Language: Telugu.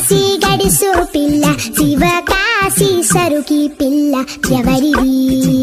కాశీ గడుసు పిల్ల శివ కాశీ సరుకి పిల్ల ఎవరిది?